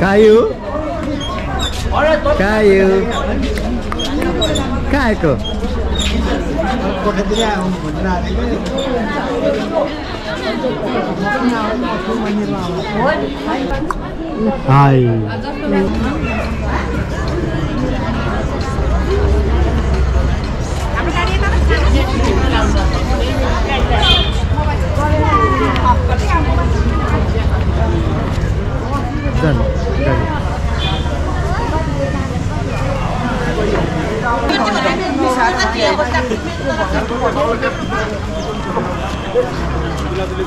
कायु कायु कायको high ডান ডান Gracias.